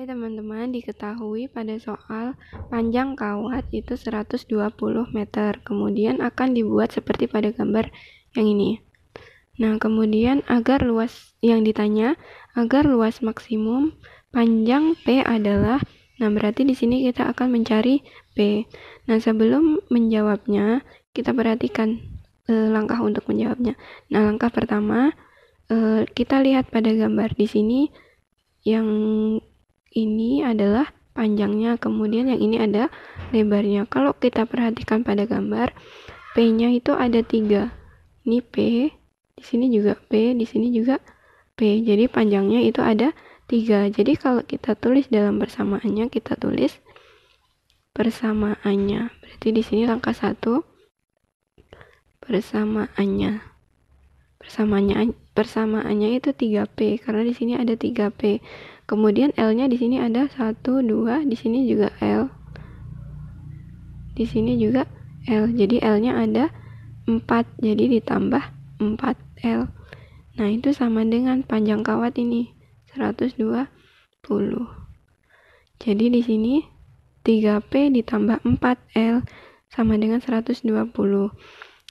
Hai teman-teman, diketahui pada soal panjang kawat itu 120 meter. Kemudian akan dibuat seperti pada gambar yang ini. Nah, kemudian agar luas yang ditanya, agar luas maksimum panjang P adalah Nah, berarti di sini kita akan mencari P. Nah, sebelum menjawabnya, kita perhatikan e, langkah untuk menjawabnya. Nah, langkah pertama e, kita lihat pada gambar di sini yang ini adalah panjangnya, kemudian yang ini ada lebarnya. Kalau kita perhatikan pada gambar, P-nya itu ada tiga. Ini P, di sini juga P, di sini juga P. Jadi panjangnya itu ada tiga. Jadi kalau kita tulis dalam persamaannya, kita tulis persamaannya. Berarti di sini langkah satu persamaannya. Persamaannya persamaannya itu 3P karena di sini ada 3P. Kemudian L-nya di sini ada 1, 2, di sini juga L. Di sini juga L. Jadi L-nya ada 4, jadi ditambah 4L. Nah, itu sama dengan panjang kawat ini, 120. Jadi di sini 3P ditambah 4L sama dengan 120.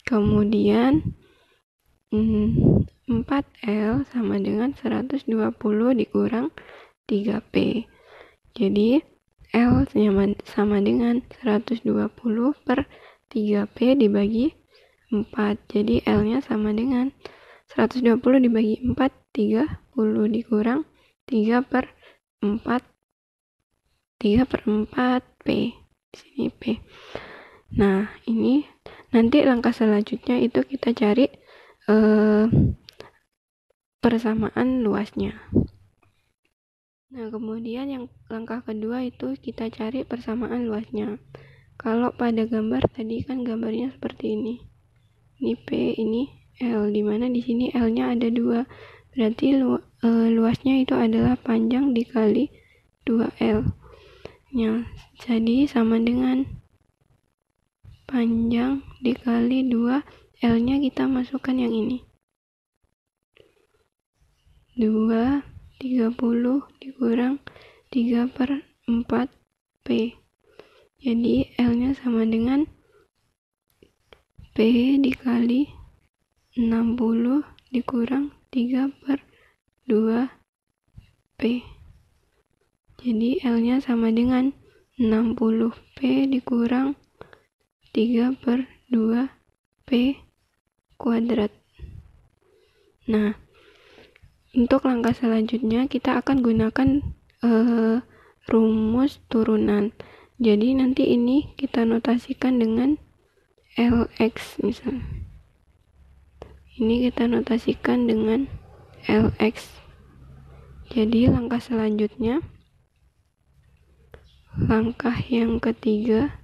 Kemudian hmm, 4L sama dengan 120 dikurang 3P. Jadi L sama, dengan 120 per 3P dibagi 4. Jadi L-nya sama dengan 120 dibagi 4, 30 dikurang 3 per 4. 3 per 4 P. Di sini P. Nah, ini nanti langkah selanjutnya itu kita cari eh, persamaan luasnya. Nah, kemudian yang langkah kedua itu kita cari persamaan luasnya. Kalau pada gambar tadi kan gambarnya seperti ini. Ini P, ini L, di mana di sini L-nya ada dua. Berarti lu, e, luasnya itu adalah panjang dikali 2L. Ya, jadi sama dengan panjang dikali 2 L-nya kita masukkan yang ini. 2 30 dikurang 3 per 4 P. Jadi L-nya sama dengan P dikali 60 dikurang 3 per 2 P. Jadi L-nya sama dengan 60 P dikurang 3 per 2 P kuadrat. Nah, untuk langkah selanjutnya kita akan gunakan uh, rumus turunan. Jadi nanti ini kita notasikan dengan LX misalnya. Ini kita notasikan dengan LX. Jadi langkah selanjutnya langkah yang ketiga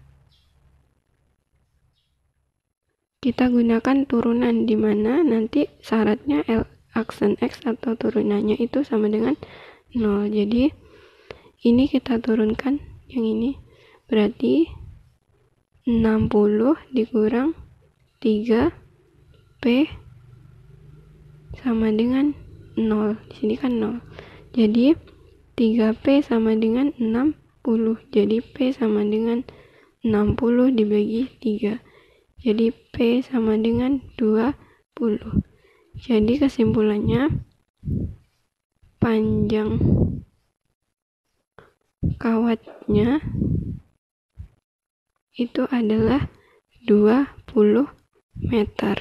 kita gunakan turunan di mana nanti syaratnya L aksen X atau turunannya itu sama dengan 0 jadi ini kita turunkan yang ini. Berarti 60 dikurang 3 P sama dengan 0 di sini kan 0 jadi 3P sama dengan 60 jadi P sama dengan 60 dibagi 3 jadi P sama dengan 20 jadi kesimpulannya panjang kawatnya itu adalah 20 meter.